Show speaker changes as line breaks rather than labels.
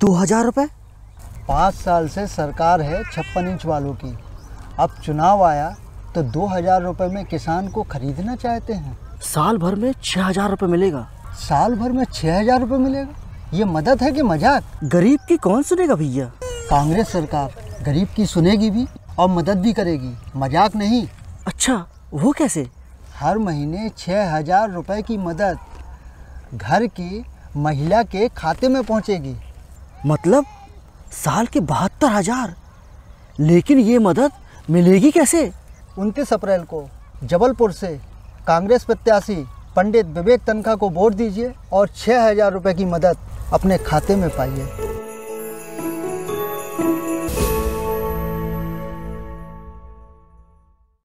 दो हज़ार रुपये
पाँच साल से सरकार है छप्पन इंच वालों की। अब चुनाव आया तो दो हज़ार रुपये में किसान को खरीदना चाहते हैं।
साल भर में छः हज़ार रुपये मिलेगा।
साल भर में छः हज़ार रुपये मिलेगा? ये मदद है कि मज़ाक?
गरीब की कौन सुनेगा भैया?
कांग्रेस सरकार गरीब की सुनेगी भी और मदद भी करेगी। मज़ाक नहीं।
अच्छा वो कैसे?
हर महीने छः हज़ार रुपये की मदद घर की महिला के खाते में पहुंचेगी।
मतलब साल के बहत्तर हज़ार। लेकिन ये मदद मिलेगी कैसे?
उनतीस अप्रैल को जबलपुर से कांग्रेस प्रत्याशी पंडित विवेक तनखा को वोट दीजिए और छः हज़ार रुपये की मदद अपने खाते में पाइए।